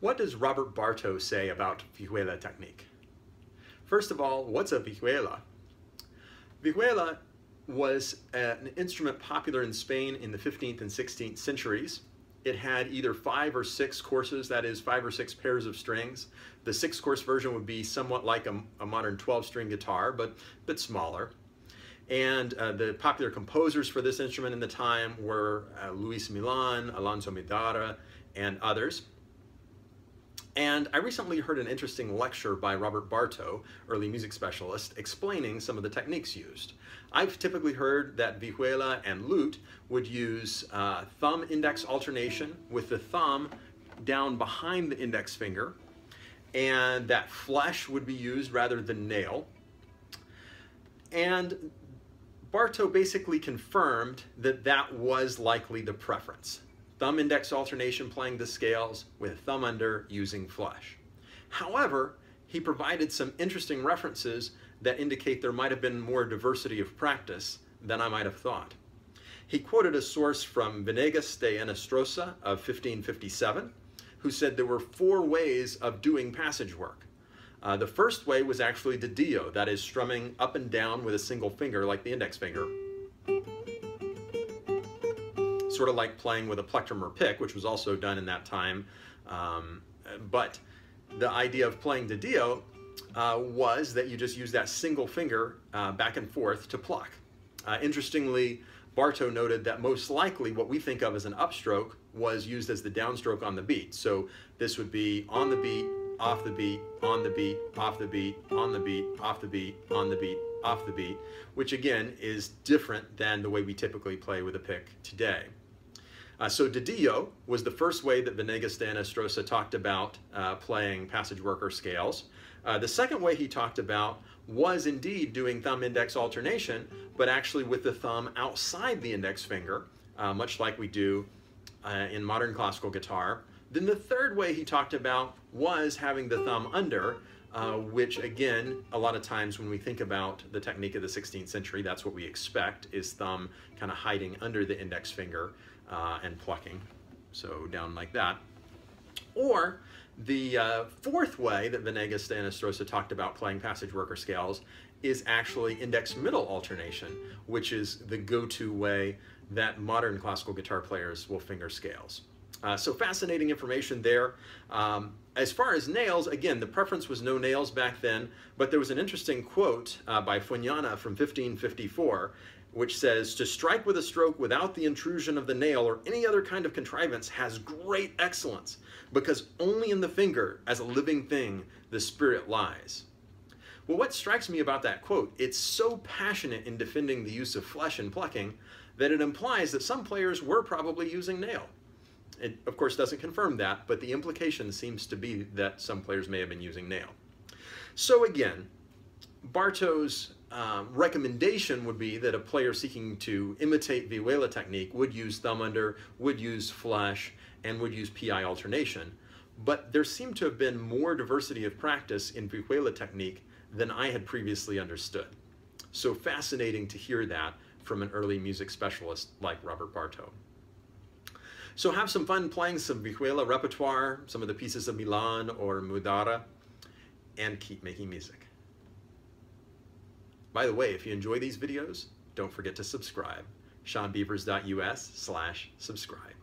What does Robert Barto say about vihuela technique? First of all, what's a vihuela? Vihuela was an instrument popular in Spain in the 15th and 16th centuries. It had either five or six courses, that is five or six pairs of strings. The six course version would be somewhat like a, a modern 12 string guitar, but a bit smaller. And uh, the popular composers for this instrument in the time were uh, Luis Milan, Alonso Mudarra, and others. And I recently heard an interesting lecture by Robert Barto, early music specialist, explaining some of the techniques used. I've typically heard that vihuela and lute would use uh, thumb index alternation with the thumb down behind the index finger, and that flesh would be used rather than nail. And Barto basically confirmed that that was likely the preference thumb index alternation playing the scales with thumb under using flush. However, he provided some interesting references that indicate there might have been more diversity of practice than I might have thought. He quoted a source from Venegas de Henestrosa of 1557, who said there were four ways of doing passage work. Uh, the first way was actually dedillo, that is strumming up and down with a single finger like the index finger sort of like playing with a plectrum or pick, which was also done in that time. Um, but the idea of playing dedillo uh, was that you just use that single finger uh, back and forth to pluck. Uh, interestingly, Barto noted that most likely what we think of as an upstroke was used as the downstroke on the beat. So this would be on the beat, off the beat, on the beat, off the beat, on the beat, off the beat, on the beat, off the beat, which again is different than the way we typically play with a pick today. Uh, so dedillo was the first way that Venegas de Henestrosa talked about uh, playing passage worker scales. Uh, the second way he talked about was indeed doing thumb index alternation, but actually with the thumb outside the index finger, uh, much like we do uh, in modern classical guitar. Then the third way he talked about was having the thumb under, uh, which again, a lot of times when we think about the technique of the 16th century, that's what we expect, is thumb kind of hiding under the index finger uh, and plucking, so down like that. Or the uh, fourth way that Venegas de Henestrosa talked about playing passage worker scales is actually index middle alternation, which is the go-to way that modern classical guitar players will finger scales. Uh, so fascinating information there. Um, as far as nails, again, the preference was no nails back then, but there was an interesting quote uh, by Fuenllana from 1554 which says to strike with a stroke without the intrusion of the nail or any other kind of contrivance has great excellence, because only in the finger, as a living thing, the spirit lies. Well, what strikes me about that quote, it's so passionate in defending the use of flesh in plucking that it implies that some players were probably using nail. It, of course, doesn't confirm that, but the implication seems to be that some players may have been using nail. So again, Barto's um, recommendation would be that a player seeking to imitate vihuela technique would use thumb under, would use flesh, and would use PI alternation. But there seemed to have been more diversity of practice in vihuela technique than I had previously understood. So fascinating to hear that from an early music specialist like Robert Barto. So have some fun playing some vihuela repertoire, some of the pieces of Milan or Mudarra, and keep making music. By the way, if you enjoy these videos, don't forget to subscribe. SeanBeavers.us slash subscribe.